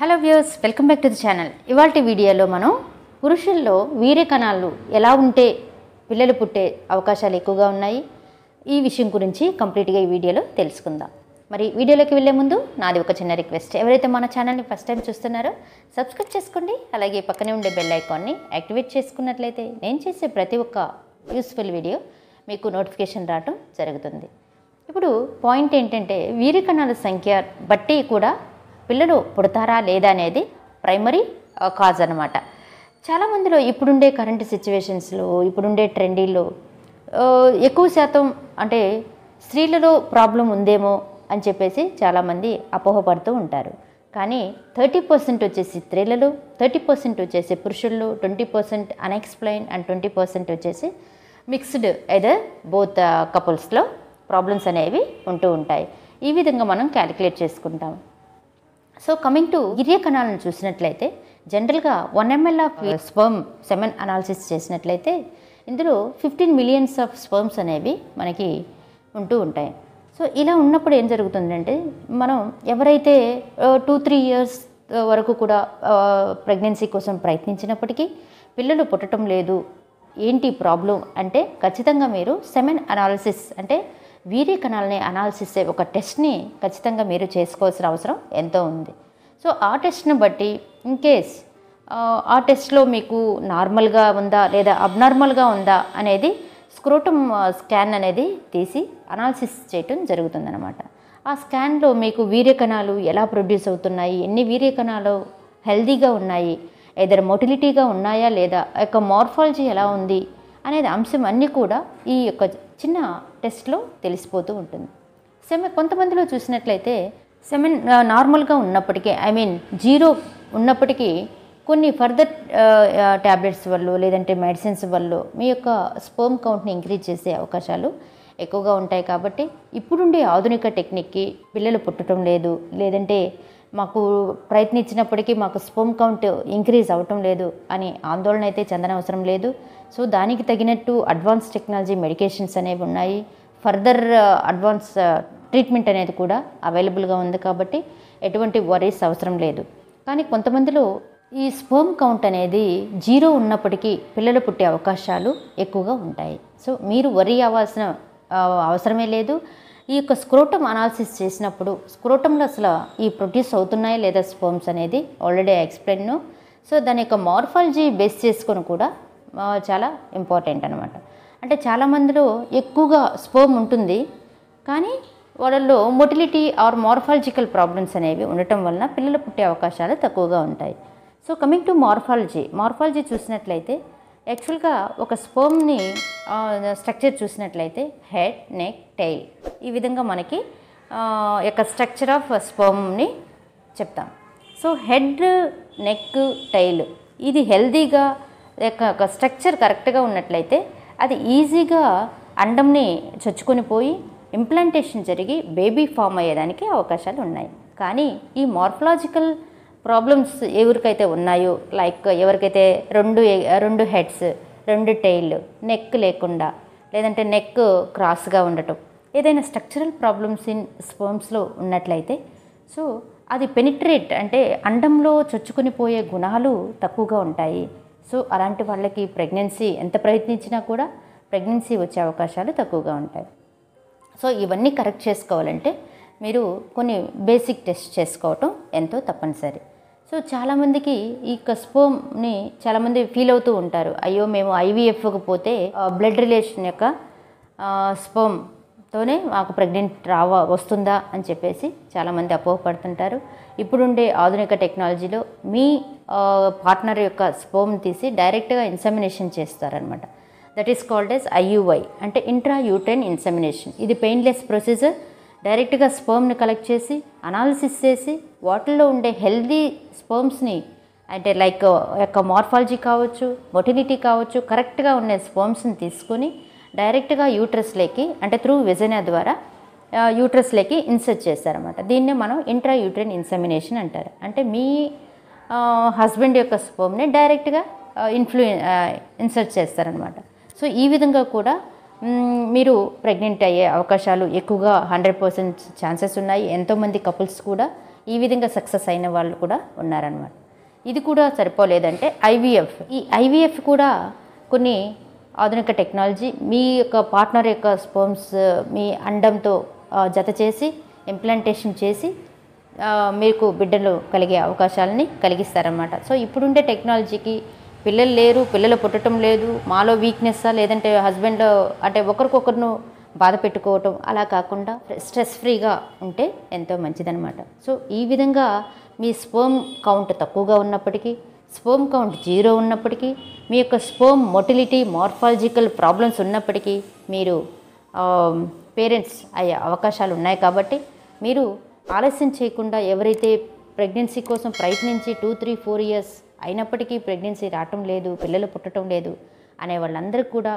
Hello views welcome back to the channel ఇవాళ వీడియోలో మనం పురుషుల్లో వీర్య కణాలు ఎలా ఉంటే పిల్లలు పుట్టే అవకాశాలు ఎక్కువగా ఉన్నాయి? ఈ విషయం గురించి కంప్లీట్గా ఈ వీడియోలో తెలుసుకుందాం. మరి వీడియోలోకి వెళ్ళే ముందు నాది ఒక చిన్న రిక్వెస్ట్ ఎవరైతే మన ఛానల్ని ఫస్ట్ టైం చూస్తున్నారో సబ్స్క్రైబ్ చేసుకోండి. అలాగే పక్కనే ఉండే బెల్ ఐకాన్ని యాక్టివేట్ చేసుకున్నట్లయితే నేను చేసే ప్రతి ఒక్క యూస్ఫుల్ వీడియో మీకు నోటిఫికేషన్ రావడం జరుగుతుంది. ఇప్పుడు పాయింట్ ఏంటంటే వీర్య కణాల సంఖ్య బట్టి కూడా పిల్లలు పుడతారా లేదా అనేది ప్రైమరీ కాజ్ అనమాట చాలామందిలో ఇప్పుడుండే కరెంట్ సిచ్యువేషన్స్లో ఇప్పుడుండే ట్రెండీలో ఎక్కువ శాతం అంటే స్త్రీలలో ప్రాబ్లం ఉందేమో అని చెప్పేసి చాలామంది అపోహపడుతూ ఉంటారు. కానీ థర్టీ పర్సెంట్ వచ్చేసి స్త్రీలలో థర్టీ పర్సెంట్ వచ్చేసి పురుషుల్లో twenty percent unexplained and twenty percent వచ్చేసి మిక్స్డ్ ఎదర్ బోత్ కపుల్స్లో ప్రాబ్లమ్స్ అనేవి ఉంటూ ఉంటాయి. ఈ విధంగా మనం క్యాలిక్యులేట్ చేసుకుంటాం. సో కమింగ్ టు గిరియ కణాలను చూసినట్లయితే జనరల్గా one ml of sperm semen analysis చేసినట్లయితే ఇందులో ఫిఫ్టీన్ మిలియన్స్ ఆఫ్ స్పర్మ్స్ అనేవి మనకి ఉంటూ ఉంటాయి. సో ఇలా ఉన్నప్పుడు ఏం జరుగుతుందంటే మనం ఎవరైతే టూ త్రీ ఇయర్స్ వరకు కూడా uh, ప్రెగ్నెన్సీ కోసం ప్రయత్నించినప్పటికీ పిల్లలు పుట్టడం లేదు ఏంటి ప్రాబ్లం అంటే ఖచ్చితంగా మీరు సెమెన్ అనాలిసిస్ అంటే వీర్య కణాలని అనాలిసిస్ ఒక టెస్ట్ని ఖచ్చితంగా మీరు చేసుకోవాల్సిన అవసరం ఎంతో ఉంది. సో ఆ టెస్ట్ని బట్టి ఇన్ కేస్ ఆ టెస్ట్లో మీకు నార్మల్గా ఉందా లేదా అబ్నార్మల్గా ఉందా అనేది స్క్రోటమ్ స్కాన్ అనేది తీసి అనాలిసిస్ చేయటం జరుగుతుందన్నమాట. ఆ స్కాన్లో మీకు వీర్యకణాలు ఎలా ప్రొడ్యూస్ అవుతున్నాయి? ఎన్ని వీర్యకణాలు హెల్దీగా ఉన్నాయి? ఏదైనా మొటిలిటీగా ఉన్నాయా లేదా? యొక్క మార్ఫాలజీ ఎలా ఉంది? అనేది అంశం అన్నీ కూడా ఈ యొక్క చిన్న టెస్ట్లో తెలిసిపోతూ ఉంటుంది. సెమె కొంతమందిలో చూసినట్లయితే సెమెన్ నార్మల్గా ఉన్నప్పటికీ ఐ మీన్ జీరో ఉన్నప్పటికీ కొన్ని ఫర్దర్ ట్యాబ్లెట్స్ వల్ల లేదంటే మెడిసిన్స్ వల్ల మీ యొక్క స్పర్మ్ కౌంట్ని ఇంక్రీజ్ చేసే అవకాశాలు ఎక్కువగా ఉంటాయి కాబట్టి ఇప్పుడుండే ఆధునిక టెక్నిక్కి పిల్లలు పుట్టడం లేదు. లేదంటే మాకు ప్రయత్నించినప్పటికీ మాకు స్పోమ్ కౌంట్ ఇంక్రీజ్ అవటం లేదు అని ఆందోళన అయితే చెందనవసరం లేదు. సో దానికి తగినట్టు అడ్వాన్స్ టెక్నాలజీ మెడికేషన్స్ అనేవి ఉన్నాయి. ఫర్దర్ అడ్వాన్స్ ట్రీట్మెంట్ అనేది కూడా అవైలబుల్గా ఉంది కాబట్టి ఎటువంటి వరీస్ అవసరం లేదు. కానీ కొంతమందిలో ఈ స్పోమ్ కౌంట్ అనేది జీరో ఉన్నప్పటికీ పిల్లలు పుట్టే అవకాశాలు ఎక్కువగా ఉంటాయి. సో మీరు వరి అవ్వాల్సిన అవసరమే లేదు. ఈ యొక్క స్క్రోటమ్ అనాలిసిస్ చేసినప్పుడు స్క్రోటంలో అసలు ఈ ప్రొడ్యూస్ అవుతున్నాయా లేదా స్పోమ్స్ అనేది ఆల్రెడీ ఎక్స్ప్లెయిన్ సో దాని యొక్క మార్ఫాలజీ బేస్ చేసుకొని కూడా చాలా ఇంపార్టెంట్ అనమాట అంటే చాలామందిలో ఎక్కువగా స్పోమ్ ఉంటుంది. కానీ వాళ్ళల్లో మొటిలిటీ ఆర్ మార్ఫాలజికల్ ప్రాబ్లమ్స్ అనేవి ఉండటం వలన పిల్లలు పుట్టే అవకాశాలు తక్కువగా ఉంటాయి. So coming to morphology. Morphology చూసినట్లయితే యాక్చువల్గా ఒక స్పర్మ్ని స్ట్రక్చర్ చూసినట్లయితే హెడ్ నెక్ టైల్ ఈ విధంగా మనకి యొక్క స్ట్రక్చర్ ఆఫ్ స్పర్మ్ని చెప్తాం. సో హెడ్ నెక్ టైల్ ఇది హెల్దీగా యొక్క ఒక స్ట్రక్చర్ కరెక్ట్గా ఉన్నట్లయితే అది ఈజీగా అండంని చొచ్చుకొని పోయి ఇంప్లాంటేషన్ జరిగి బేబీ ఫామ్ అయ్యేదానికి అవకాశాలు ఉన్నాయి కానీ ఈ మార్ఫలాజికల్ ప్రాబ్లమ్స్ ఎవరికైతే ఉన్నాయో లైక్ ఎవరికైతే రెండు రెండు హెడ్స్ రెండు టైల్ నెక్ లేకుండా లేదంటే నెక్ క్రాస్గా ఉండటం ఏదైనా స్ట్రక్చరల్ ప్రాబ్లమ్స్ ఇన్ స్పర్మ్స్లో ఉన్నట్లయితే సో అది పెనిట్రేట్ అంటే అండంలో చొచ్చుకొని పోయే గుణాలు తక్కువగా ఉంటాయి. సో అలాంటి వాళ్ళకి ప్రెగ్నెన్సీ ఎంత ప్రయత్నించినా కూడా ప్రెగ్నెన్సీ వచ్చే అవకాశాలు తక్కువగా ఉంటాయి. సో ఇవన్నీ కరెక్ట్ చేసుకోవాలంటే మీరు కొన్ని బేసిక్ టెస్ట్ చేసుకోవటం ఎంతో తప్పనిసరి. సో చాలామందికి ఈ కస్పోమ్ని చాలామంది ఫీల్ అవుతూ ఉంటారు. అయ్యో మేము ఐవీఎఫ్కి పోతే బ్లడ్ రిలేషన్ యొక్క స్పోమ్తోనే మాకు ప్రెగ్నెంట్ రావా వస్తుందా అని చెప్పేసి చాలామంది అపోహపడుతుంటారు. ఇప్పుడుండే ఆధునిక టెక్నాలజీలో మీ పార్ట్నర్ యొక్క స్పోమ్ తీసి డైరెక్ట్గా ఇన్సమినేషన్ చేస్తారనమాట that is called as IUI అంటే ఇంట్రా యూటైన్ ఇన్సమినేషన్. ఇది పెయిన్లెస్ ప్రొసీజర్. డైరెక్ట్గా స్పోమ్ని కలెక్ట్ చేసి అనాలిసిస్ చేసి వాటిల్లో ఉండే హెల్దీ స్పర్మ్స్ని అంటే లైక్ యొక్క మార్ఫాలజీ కావచ్చు మొటిలిటీ కావచ్చు కరెక్ట్గా ఉన్న స్పర్మ్స్ని తీసుకొని డైరెక్ట్గా యూట్రస్లోకి అంటే త్రూ విజనా ద్వారా యూట్రస్లోకి ఇన్సర్ట్ చేస్తారన్నమాట దీన్నే మనం ఇంట్రా యూట్రైన్ ఇన్సమినేషన్ అంటారు. అంటే మీ హస్బెండ్ యొక్క స్పోమ్ని డైరెక్ట్గా ఇన్ఫ్లూ ఇన్సర్ట్ చేస్తారనమాట సో ఈ విధంగా కూడా మీరు ప్రెగ్నెంట్ అయ్యే అవకాశాలు ఎక్కువగా హండ్రెడ్ పర్సెంట్ ఛాన్సెస్ ఉన్నాయి. ఎంతోమంది కపుల్స్ కూడా ఈ విధంగా సక్సెస్ అయిన వాళ్ళు కూడా ఉన్నారనమాట ఇది కూడా సరిపోలేదంటే ఐవీఎఫ్. ఈ ఐవీఎఫ్ కూడా కొన్ని ఆధునిక టెక్నాలజీ మీ యొక్క పార్ట్నర్ యొక్క స్పోమ్స్ మీ అండంతో జత చేసి ఇంప్లాంటేషన్ చేసి మీకు బిడ్డలు కలిగే అవకాశాలని కలిగిస్తారన్నమాట. సో ఇప్పుడుండే టెక్నాలజీకి పిల్లలు లేరు పిల్లలు పుట్టడం లేదు మాలో వీక్నెస్సా లేదంటే హస్బెండ్ అంటే ఒకరికొకరును బాధ పెట్టుకోవటం అలా కాకుండా స్ట్రెస్ ఫ్రీగా ఉంటే ఎంతో మంచిదనమాట సో ఈ విధంగా మీ స్పోమ్ కౌంట్ తక్కువగా ఉన్నప్పటికీ స్పోమ్ కౌంట్ జీరో ఉన్నప్పటికీ మీ యొక్క స్పోమ్ మొటిలిటీ మార్ఫాలజికల్ ప్రాబ్లమ్స్ ఉన్నప్పటికీ మీరు పేరెంట్స్ అయ్యే అవకాశాలు ఉన్నాయి కాబట్టి మీరు ఆలస్యం చేయకుండా ఎవరైతే ప్రెగ్నెన్సీ కోసం ప్రయత్నించి టూ త్రీ ఫోర్ ఇయర్స్ అయినప్పటికీ ప్రెగ్నెన్సీ రావటం లేదు పిల్లలు పుట్టడం లేదు అనే వాళ్ళందరికీ కూడా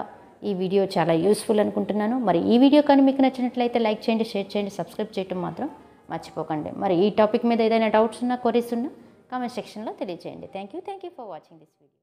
ఈ వీడియో చాలా యూస్ఫుల్ అనుకుంటున్నాను. మరి ఈ వీడియో కానీ మీకు నచ్చినట్లయితే లైక్ చేయండి షేర్ చేయండి సబ్స్క్రైబ్ చేయటం మాత్రం మర్చిపోకండి. మరి ఈ టాపిక్ మీద ఏదైనా డౌట్స్ ఉన్నా క్వరీస్ ఉన్నా కామెంట్ సెక్షన్లో తెలియజేయండి. Thank you thank you for watching this video